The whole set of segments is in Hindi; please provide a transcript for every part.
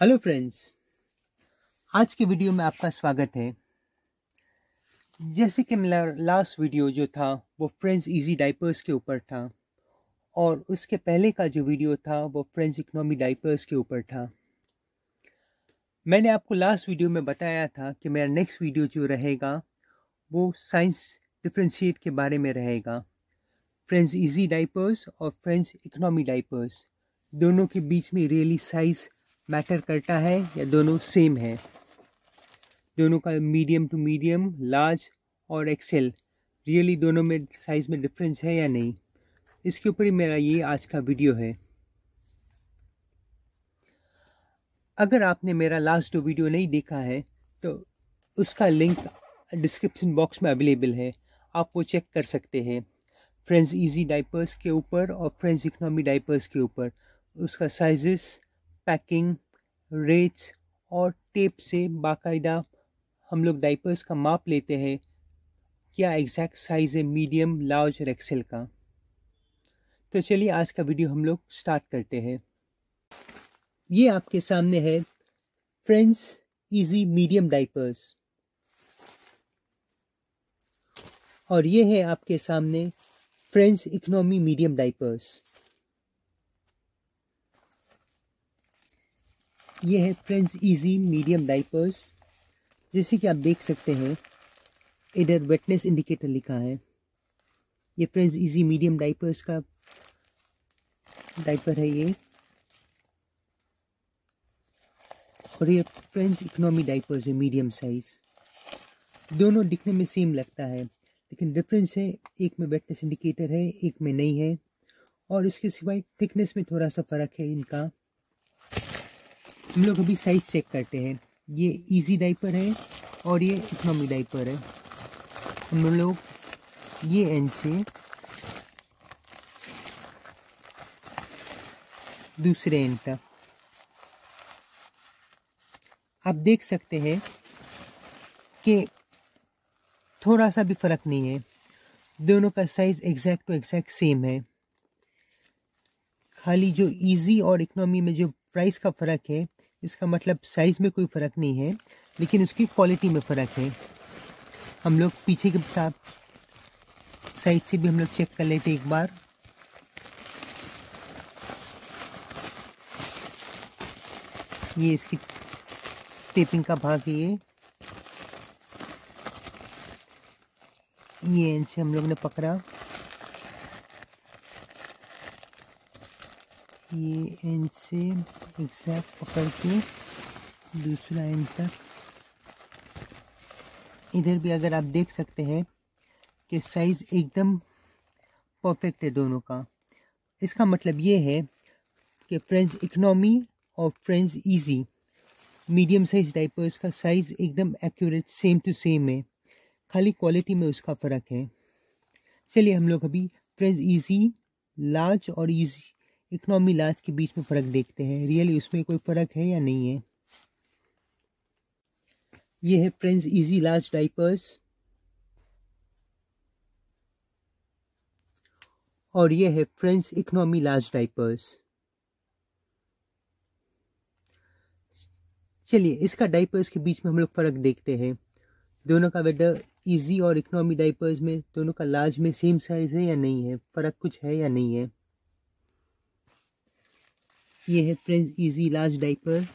हेलो फ्रेंड्स, आज के वीडियो में आपका स्वागत है। जैसे कि मेरा लास्ट वीडियो जो था, वो फ्रेंड्स इजी डाइपर्स के ऊपर था और उसके पहले का जो वीडियो था, वो फ्रेंड्स इकोनॉमी डाइपर्स के ऊपर था। मैंने आपको लास्ट वीडियो में बताया था कि मेरा नेक्स्ट वीडियो जो रहेगा, वो साइंस डिफ्रेंशिएट के बारे में रहेगा। फ्रेंड्स इजी डाइपर्स और फ्रेंड्स इकोनॉमी डाइपर्स दोनों के बीच में रियली साइज़ मैटर करता है या दोनों सेम है? दोनों का मीडियम टू मीडियम, लार्ज और एक्सेल, रियली दोनों में साइज़ में डिफरेंस है या नहीं? इसके ऊपर ही मेरा ये आज का वीडियो है। अगर आपने मेरा लास्ट वीडियो नहीं देखा है तो उसका लिंक डिस्क्रिप्शन बॉक्स में अवेलेबल है। आप वो चेक कर सकते हैं। फ्रेंड्स इजी डाइपर्स के ऊपर और फ्रेंड्स इकोनॉमी डाइपर्स के ऊपर। उसका साइजेस पैकिंग रेट्स और टेप से बाकायदा हम लोग डाइपर्स का माप लेते हैं। क्या एग्जैक्ट साइज़ है मीडियम लार्ज और एक्सेल का? तो चलिए आज का वीडियो हम लोग स्टार्ट करते हैं। ये आपके सामने है फ्रेंड्स इजी मीडियम डाइपर्स और ये है आपके सामने फ्रेंड्स इकोनॉमी मीडियम डाइपर्स ये है फ्रेंड्स इजी मीडियम डाइपर्स जैसे कि आप देख सकते हैं, इधर वेटनेस इंडिकेटर लिखा है। ये फ्रेंड्स इजी मीडियम डाइपर्स का डाइपर है ये। और ये फ्रेंड्स इकोनॉमी डाइपर्स है मीडियम साइज़ दोनों दिखने में सेम लगता है, लेकिन डिफरेंस है, एक में वेटनेस इंडिकेटर है, एक में नहीं है। और इसके सिवाय थिकनेस में थोड़ा सा फ़र्क है इनका। हम लोग अभी साइज़ चेक करते हैं। ये इजी डाइपर है और ये इकोनॉमी डाइपर है। हम लोग ये एंड से दूसरे एंड तक। आप देख सकते हैं कि थोड़ा सा भी फ़र्क नहीं है। दोनों का size exact to exact same है। खाली जो इजी और इकोनॉमी में जो प्राइस का फ़र्क है इसका मतलब साइज़ में कोई फ़र्क नहीं है, लेकिन उसकी क्वालिटी में फ़र्क है। हम लोग पीछे के साथ साइज़ से भी हम लोग चेक कर लेते एक बार। ये इसकी टेपिंग का भाग है ये। ये इनसे हम लोग ने पकड़ा। ये एंड से एग्जैक्ट पकड़ के दूसरा एंड तक। इधर भी अगर आप देख सकते हैं कि साइज़ एकदम परफेक्ट है दोनों का। इसका मतलब ये है कि फ्रेंड्स इकनॉमी और Friends easy medium size diapers का साइज़ एकदम एक्यूरेट सेम टू सेम है। खाली क्वालिटी में उसका फ़र्क है। चलिए हम लोग अभी फ्रेंड्स इजी लार्ज और इजी इकोनॉमी लाज के बीच में फ़र्क देखते हैं। रियली उसमें कोई फ़र्क है या नहीं है? ये है फ्रेंड्स इजी लार्ज डाइपर्स और ये है फ्रेंड्स इकोनॉमी लार्ज डाइपर्स चलिए, इसका डाइपर्स के बीच में हम लोग फ़र्क देखते हैं। दोनों का वेदर इजी और इकोनॉमी डाइपर्स में, दोनों का लार्ज में सेम साइज़ है या नहीं है? फ़र्क कुछ है या नहीं है? ये है फ्रेंड्स इजी लार्ज डाइपर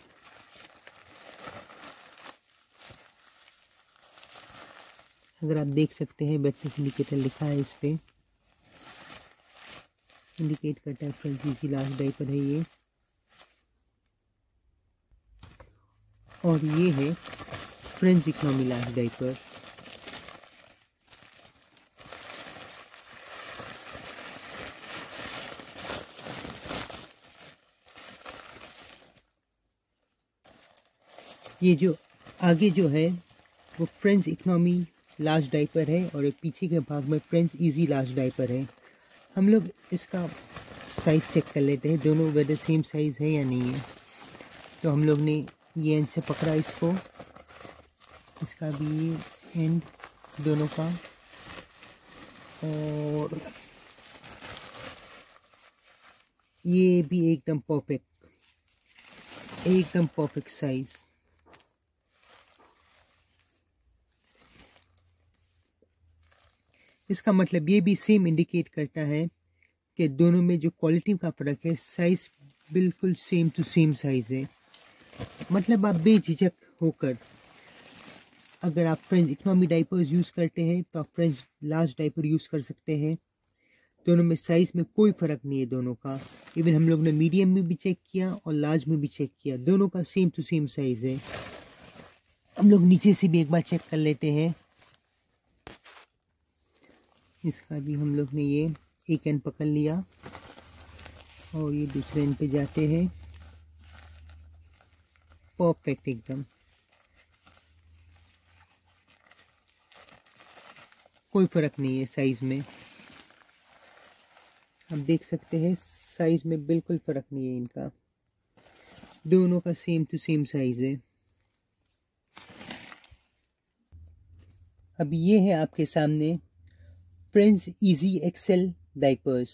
अगर आप देख सकते हैं बैटनेस इंडिकेटर लिखा है इस पर इंडिकेट करता है फ्रेंड्स इजी लार्ज डाइपर है ये। और ये है फ्रेंड्स इकोनॉमी लार्ज डाइपर ये जो आगे जो है, वो फ्रेंड्स इकनॉमी लार्ज डाइपर है और एक पीछे के भाग में फ्रेंड्स इजी लार्ज डाइपर है। हम लोग इसका साइज़ चेक कर लेते हैं, दोनों वेदर सेम साइज़ है या नहीं है। तो हम लोग ने ये एंड से पकड़ा इसको। इसका भी एंड दोनों का। और ये भी एकदम परफेक्ट एकदम परफेक्ट साइज़ इसका मतलब ये भी सेम इंडिकेट करता है कि दोनों में जो क्वालिटी का फ़र्क है साइज़ बिल्कुल सेम टू सेम साइज़ है। मतलब आप बेझिझक होकर अगर आप फ्रेंच इकनॉमी डाइपर्स यूज़ करते हैं तो आप फ्रेंच लार्ज डाइपर यूज़ कर सकते हैं। दोनों में साइज़ में कोई फ़र्क नहीं है दोनों का। इवन हम लोग ने मीडियम में भी चेक किया और लार्ज में भी चेक किया। दोनों का सेम टू सेम साइज़ है। हम लोग नीचे से भी एक बार चेक कर लेते हैं। इसका भी हम लोग ने ये एक एंड पकड़ लिया। और ये दूसरे एंड पे जाते हैं। परफेक्ट एकदम। कोई फ़र्क नहीं है साइज़ में। आप देख सकते हैं साइज़ में बिल्कुल फ़र्क नहीं है इनका। दोनों का सेम टू सेम साइज़ है। अब ये है आपके सामने फ्रेंड्स इजी एक्सेल डाइपर्स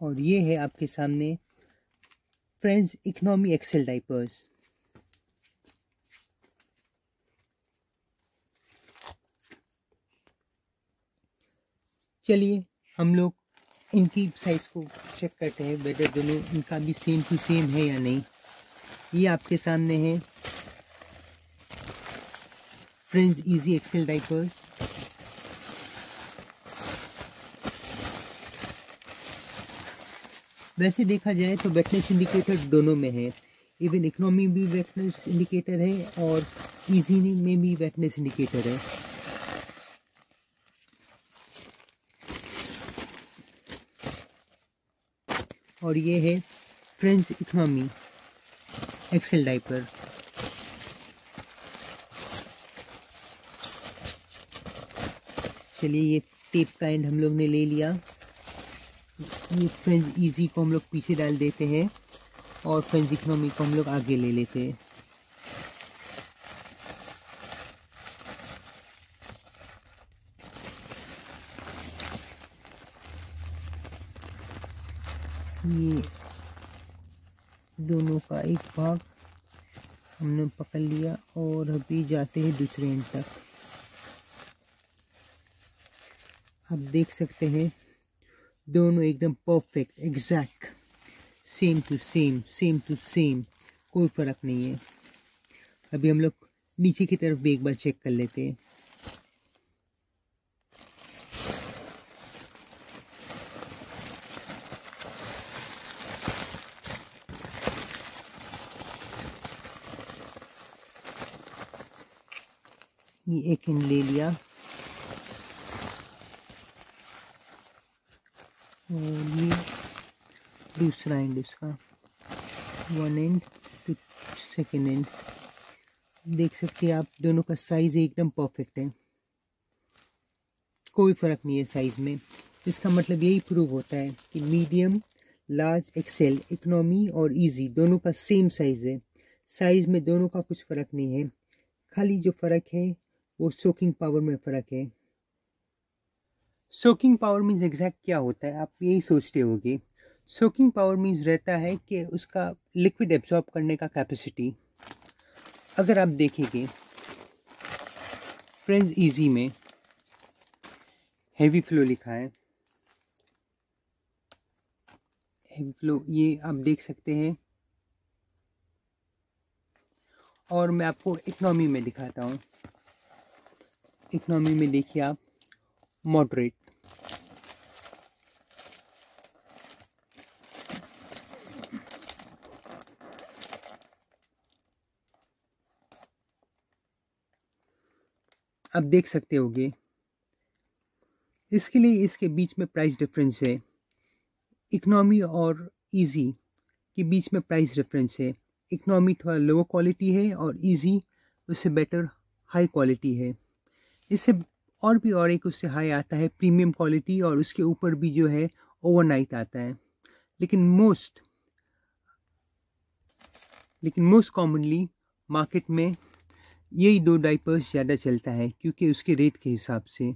और ये है आपके सामने फ्रेंड्स इकोनॉमी एक्सेल डाइपर्स चलिए हम लोग इनकी साइज़ को चेक करते हैं वेदर दोनों इनका भी सेम टू सेम है या नहीं। ये आपके सामने है। फ्रेंड्स इजी एक्सेल डाइपर्स वैसे देखा जाए तो वेटनेस इंडिकेटर दोनों में है। इवन इकोनॉमी भी वेटनेस इंडिकेटर है और इजी में भी वेटनेस इंडिकेटर है। और ये है फ्रेंच इकनॉमी एक्सेल डाइपर चलिए, ये टेप का एंड हम लोग ने ले लिया। ये फ्रेंच इजी को हम लोग पीछे डाल देते हैं और फ्रेंच इकनॉमी को हम लोग आगे ले लेते हैं। ये दोनों का एक भाग हमने पकड़ लिया और अभी जाते हैं दूसरे एंड तक। आप देख सकते हैं, दोनों एकदम perfect exact same to same same to same कोई फ़र्क नहीं है। अभी हम लोग नीचे की तरफ़ भी एक बार चेक कर लेते हैं। ये एक इन ले लिया। और ये दूसरा एंड उसका one end two second end देख सकते हैं आप दोनों का साइज़ एकदम परफेक्ट है। कोई फ़र्क नहीं है साइज़ में। इसका मतलब यही प्रूव होता है कि मीडियम लार्ज एक्सेल इकनॉमी और इजी दोनों का सेम साइज़ है। साइज़ में दोनों का कुछ फ़र्क नहीं है। खाली जो फ़र्क है वो सोकिंग पावर में फ़र्क है। सोकिंग पावर मीन्स एग्जैक्ट क्या होता है? आप यही सोचते होंगे। सोकिंग पावर मीन्स रहता है कि उसका लिक्विड एब्जॉर्ब करने का कैपेसिटी अगर आप देखेंगे फ्रेंड्स इजी में हैवी फ्लो लिखा है। हैवी फ्लो ये आप देख सकते हैं। और मैं आपको इकनॉमी में दिखाता हूँ। इकोनॉमी में देखिए आप मॉडरेट आप देख सकते होगे, इसके लिए इसके बीच में प्राइस डिफरेंस है। इकोनॉमी और इजी के बीच में प्राइस डिफरेंस है। इकोनॉमी थोड़ा लोअर क्वालिटी है और इजी उससे बेटर हाई क्वालिटी है। इससे और भी और एक उससे हाई आता है प्रीमियम क्वालिटी और उसके ऊपर भी जो है ओवरनाइट आता है। लेकिन मोस्ट लेकिन मोस्ट कॉमनली मार्केट में यही दो डाइपर्स ज़्यादा चलता है क्योंकि उसके रेट के हिसाब से।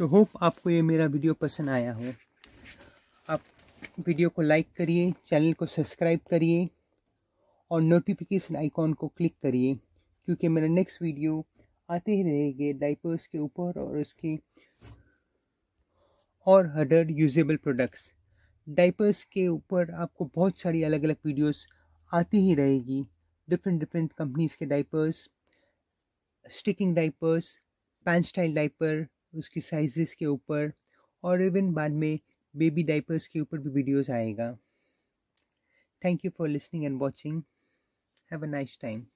तो होप आपको ये मेरा वीडियो पसंद आया हो। आप वीडियो को लाइक करिए चैनल को सब्सक्राइब करिए और नोटिफिकेशन आइकॉन को क्लिक करिए। क्योंकि मेरा नेक्स्ट वीडियो आते ही रहेंगे डाइपर्स के ऊपर और उसकी और अदर यूजेबल प्रोडक्ट्स डाइपर्स के ऊपर आपको बहुत सारी अलग अलग वीडियोस आती ही रहेगी। डिफरेंट डिफरेंट कंपनीज़ के diapers sticking diapers pant style diaper उसकी साइजेस के ऊपर और इवन बाद में बेबी डाइपर्स के ऊपर भी वीडियोस आएगा। Thank you for listening and watching have a nice time